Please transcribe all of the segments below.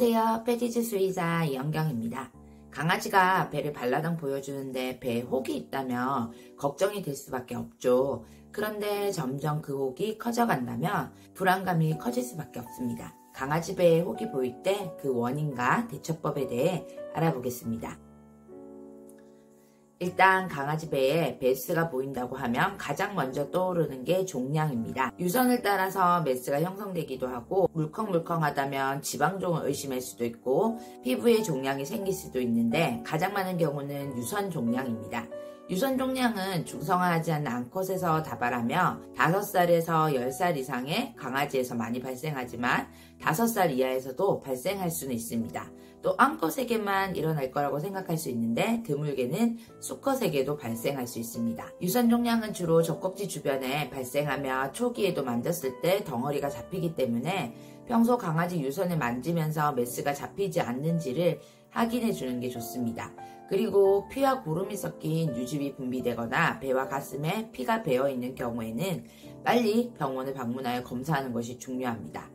안녕하세요. 패티즈 수의사 이영경입니다. 강아지가 배를 발라당 보여주는데 배에 혹이 있다면 걱정이 될 수밖에 없죠. 그런데 점점 그 혹이 커져간다면 불안감이 커질 수밖에 없습니다. 강아지 배에 혹이 보일 때 그 원인과 대처법에 대해 알아보겠습니다. 일단 강아지 배에 베스가 보인다고 하면 가장 먼저 떠오르는 게 종양입니다. 유선을 따라서 메스가 형성되기도 하고 물컹물컹하다면 지방종을 의심할 수도 있고 피부에 종양이 생길 수도 있는데 가장 많은 경우는 유선 종양입니다. 유선 종양은 중성화하지 않은 암컷에서 다발하며 5살에서 10살 이상의 강아지에서 많이 발생하지만 5살 이하에서도 발생할 수는 있습니다. 또 암컷에게만 일어날 거라고 생각할 수 있는데 드물게는 수컷에게도 발생할 수 있습니다. 유선 종양은 주로 젖꼭지 주변에 발생하며 초기에도 만졌을 때 덩어리가 잡히기 때문에 평소 강아지 유선을 만지면서 메스가 잡히지 않는지를 확인해 주는 게 좋습니다. 그리고 피와 고름이 섞인 유즙이 분비되거나 배와 가슴에 피가 배어 있는 경우에는 빨리 병원을 방문하여 검사하는 것이 중요합니다.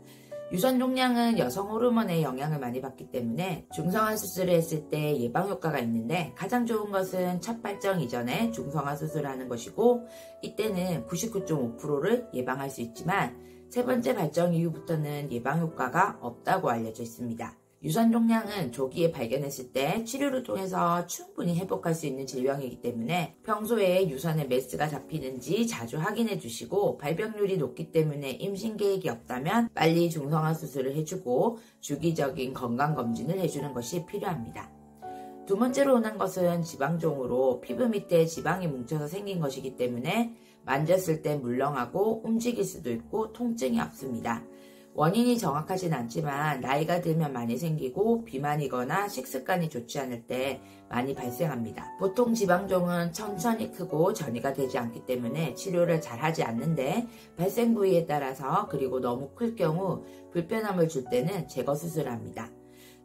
유선 종양은 여성 호르몬의 영향을 많이 받기 때문에 중성화 수술을 했을 때 예방 효과가 있는데 가장 좋은 것은 첫 발정 이전에 중성화 수술을 하는 것이고 이때는 99.5%를 예방할 수 있지만 세 번째 발정 이후부터는 예방 효과가 없다고 알려져 있습니다. 유선 종양은 조기에 발견했을 때 치료를 통해서 충분히 회복할 수 있는 질병이기 때문에 평소에 유선에 메스가 잡히는지 자주 확인해 주시고 발병률이 높기 때문에 임신 계획이 없다면 빨리 중성화 수술을 해주고 주기적인 건강검진을 해주는 것이 필요합니다. 두 번째로 오는 것은 지방종으로 피부 밑에 지방이 뭉쳐서 생긴 것이기 때문에 만졌을 때 물렁하고 움직일 수도 있고 통증이 없습니다. 원인이 정확하진 않지만 나이가 들면 많이 생기고 비만이거나 식습관이 좋지 않을 때 많이 발생합니다. 보통 지방종은 천천히 크고 전이가 되지 않기 때문에 치료를 잘 하지 않는데 발생 부위에 따라서 그리고 너무 클 경우 불편함을 줄 때는 제거 수술을 합니다.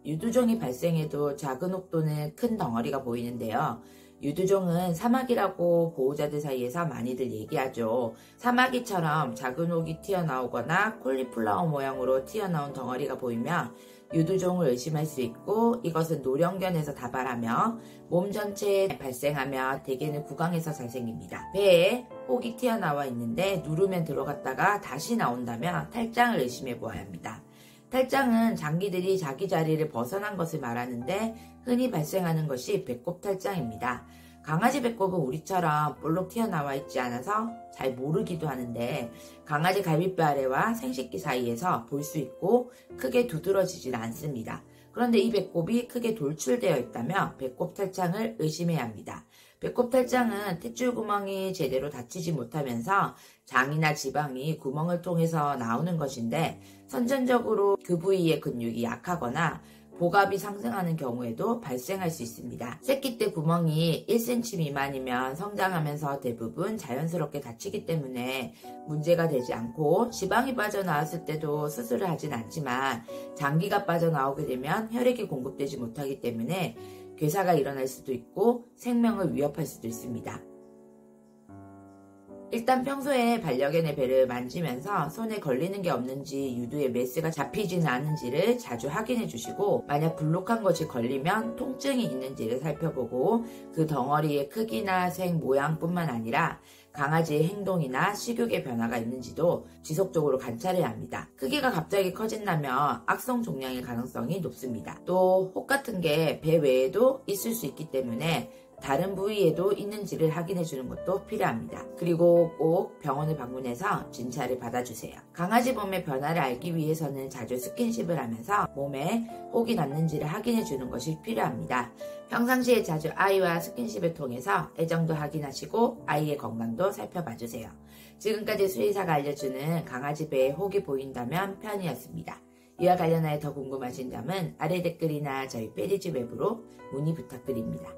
유두종이 발생해도 작은 혹 또는 큰 덩어리가 보이는데요. 유두종은 사마귀라고 보호자들 사이에서 많이들 얘기하죠. 사마귀처럼 작은 혹이 튀어나오거나 콜리플라워 모양으로 튀어나온 덩어리가 보이면 유두종을 의심할 수 있고 이것은 노령견에서 다발하며 몸 전체에 발생하며 대개는 구강에서 잘 생깁니다. 배에 혹이 튀어나와 있는데 누르면 들어갔다가 다시 나온다면 탈장을 의심해 보아야 합니다. 탈장은 장기들이 자기 자리를 벗어난 것을 말하는데 흔히 발생하는 것이 배꼽 탈장입니다. 강아지 배꼽은 우리처럼 볼록 튀어나와 있지 않아서 잘 모르기도 하는데 강아지 갈비뼈 아래와 생식기 사이에서 볼 수 있고 크게 두드러지질 않습니다. 그런데 이 배꼽이 크게 돌출되어 있다면 배꼽 탈장을 의심해야 합니다. 배꼽 탈장은 탯줄 구멍이 제대로 닫히지 못하면서 장이나 지방이 구멍을 통해서 나오는 것인데 선천적으로 그 부위의 근육이 약하거나 복압이 상승하는 경우에도 발생할 수 있습니다. 새끼 때 구멍이 1cm 미만이면 성장하면서 대부분 자연스럽게 닫히기 때문에 문제가 되지 않고 지방이 빠져나왔을 때도 수술을 하진 않지만 장기가 빠져나오게 되면 혈액이 공급되지 못하기 때문에 괴사가 일어날 수도 있고 생명을 위협할 수도 있습니다. 일단 평소에 반려견의 배를 만지면서 손에 걸리는 게 없는지 유두에 메스가 잡히지는 않은지를 자주 확인해 주시고 만약 블록한 것이 걸리면 통증이 있는지를 살펴보고 그 덩어리의 크기나 색, 모양뿐만 아니라 강아지의 행동이나 식욕의 변화가 있는지도 지속적으로 관찰해야 합니다. 크기가 갑자기 커진다면 악성 종양의 가능성이 높습니다. 또 혹 같은 게 배 외에도 있을 수 있기 때문에 다른 부위에도 있는지를 확인해 주는 것도 필요합니다. 그리고 꼭 병원을 방문해서 진찰을 받아주세요. 강아지 몸의 변화를 알기 위해서는 자주 스킨십을 하면서 몸에 혹이 났는지를 확인해 주는 것이 필요합니다. 평상시에 자주 아이와 스킨십을 통해서 애정도 확인하시고 아이의 건강도 살펴봐 주세요. 지금까지 수의사가 알려주는 강아지 배에 혹이 보인다면 편이었습니다. 이와 관련하여 더 궁금하신 점은 아래 댓글이나 저희 페리지 웹으로 문의 부탁드립니다.